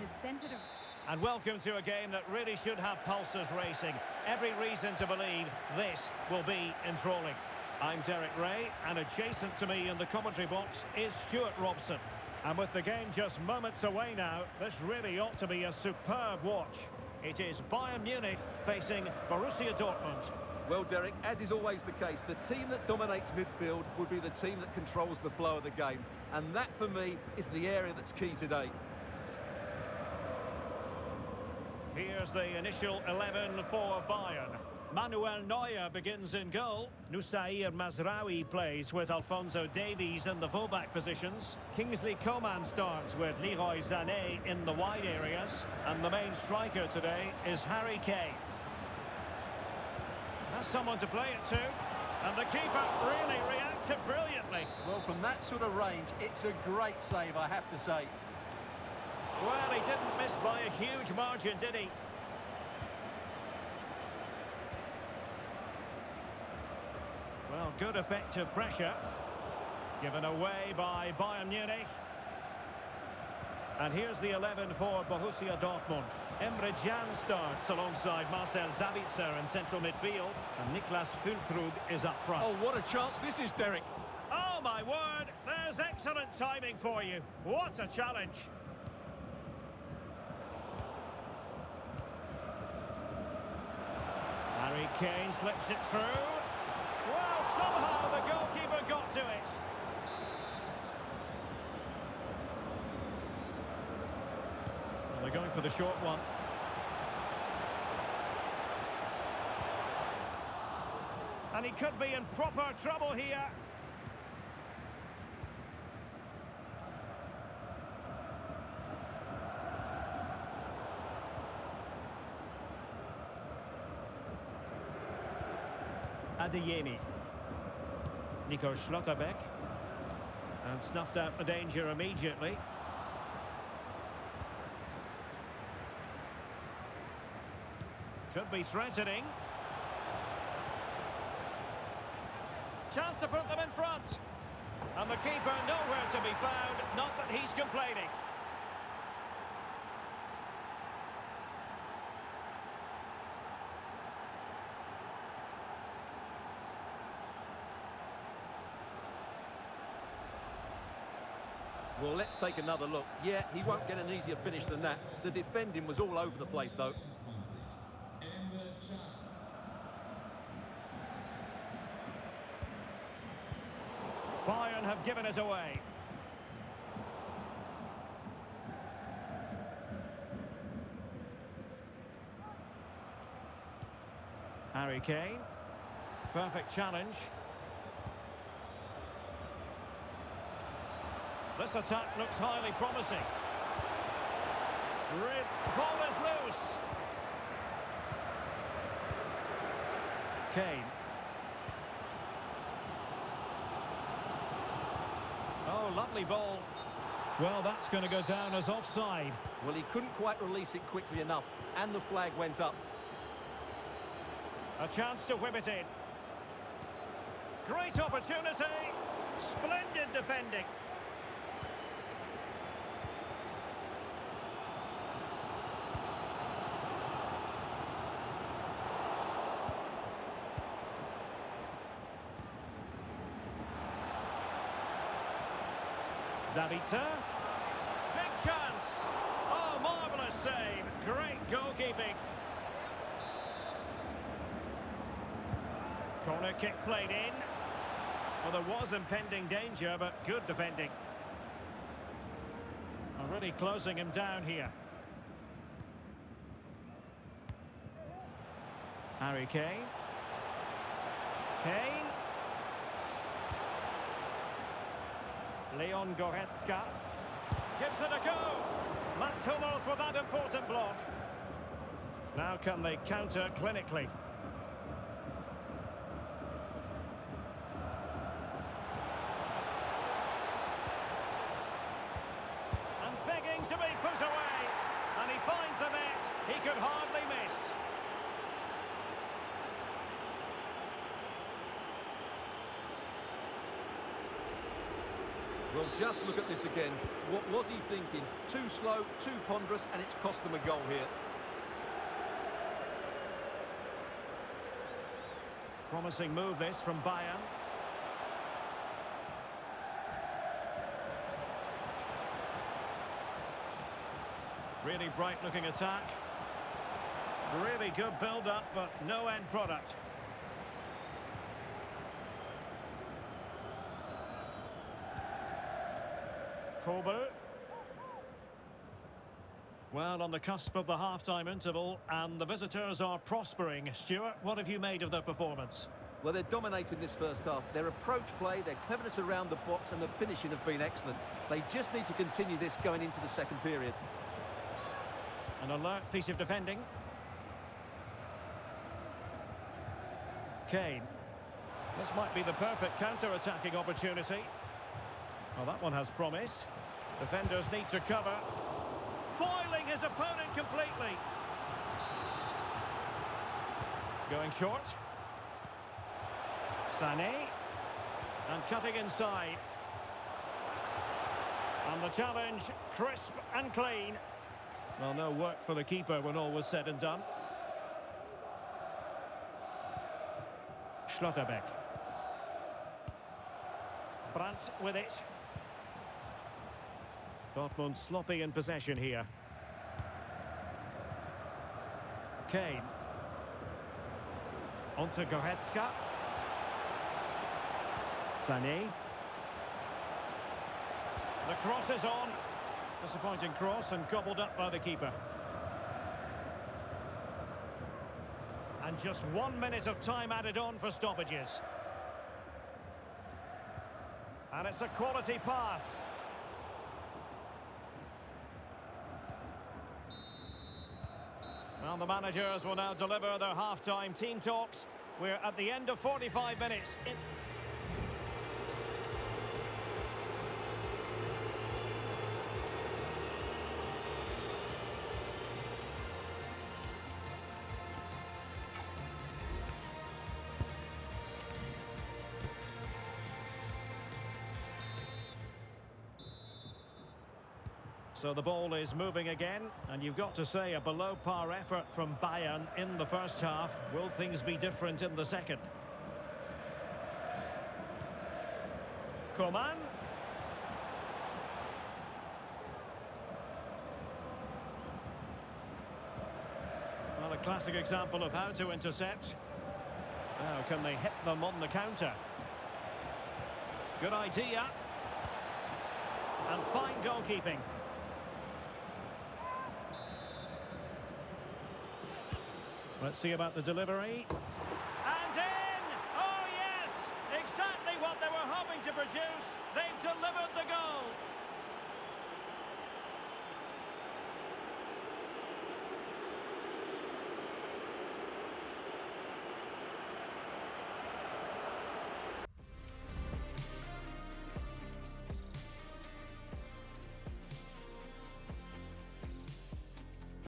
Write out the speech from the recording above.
has centred around... And welcome to a game that really should have pulses racing. Every reason to believe this will be enthralling. I'm Derek Ray, and adjacent to me in the commentary box is Stuart Robson. And with the game just moments away now, this really ought to be a superb watch. It is Bayern Munich facing Borussia Dortmund. Well, Derek, as is always the case, the team that dominates midfield will be the team that controls the flow of the game. And that, for me, is the area that's key today. Here's the initial 11 for Bayern. Manuel Neuer begins in goal. Noussair Mazraoui plays with Alphonso Davies in the fullback positions. Kingsley Coman starts with Leroy Sané in the wide areas. And the main striker today is Harry Kane. Has someone to play it to. And the keeper really reacted brilliantly. Well, from that sort of range, it's a great save, I have to say. Well, he didn't miss by a huge margin, did he? Well, good effective pressure. Given away by Bayern Munich. And here's the 11 for Borussia Dortmund. Emre Can starts alongside Marcel Sabitzer in central midfield. And Niklas Füllkrug is up front. Oh, what a chance this is, Derek. Oh, my word. There's excellent timing for you. What a challenge. Harry Kane slips it through. Well, somehow the goalkeeper got to it. Well, they're going for the short one. And he could be in proper trouble here. Adeyemi. Nico Schlotterbeck. And snuffed out the danger immediately. Could be threatening. Chance to put them in front. And the keeper nowhere to be found, not that he's complaining. Well, let's take another look. Yeah, he won't get an easier finish than that. The defending was all over the place, though. Bayern have given us away. Harry Kane. Perfect challenge. This attack looks highly promising. Red ball is loose. Kane. Oh, lovely ball. Well, that's going to go down as offside. Well, he couldn't quite release it quickly enough, and the flag went up. A chance to whip it in. Great opportunity. Splendid defending. Sabitzer. Big chance. Oh, marvellous save. Great goalkeeping. Corner kick played in. Well, there was impending danger, but good defending. Already closing him down here. Harry Kane. Kane. Leon Goretzka. Gives it a go. Mats Hummels with that important block. Now can they counter clinically? And begging to be put away. And he finds the net. He could hardly miss. Well, just look at this again. What was he thinking? Too slow, too ponderous, and it's cost them a goal here. Promising move this from Bayern. Really bright looking attack. Really good build-up, but no end product. Well, on the cusp of the half-time interval, and the visitors are prospering. Stuart, what have you made of their performance? Well, they're dominating this first half. Their approach play, their cleverness around the box and the finishing have been excellent. They just need to continue this going into the second period. An alert piece of defending. Kane. This might be the perfect counter-attacking opportunity. Well, that one has promise. Defenders need to cover. Foiling his opponent completely. Going short. Sané. And cutting inside. And the challenge, crisp and clean. Well, no work for the keeper when all was said and done. Schlotterbeck. Brandt with it. Dortmund sloppy in possession here. Kane. Onto Goretzka. Sané. The cross is on. Disappointing cross and gobbled up by the keeper. And just one minute of time added on for stoppages. And it's a quality pass. Well, the managers will now deliver their half-time team talks. We're at the end of 45 minutes. In So the ball is moving again, and you've got to say a below-par effort from Bayern in the first half. Will things be different in the second? Coman. Well, a classic example of how to intercept. Now, can they hit them on the counter? Good idea. And fine goalkeeping. Let's see about the delivery. And in! Oh, yes! Exactly what they were hoping to produce. They've delivered the goal.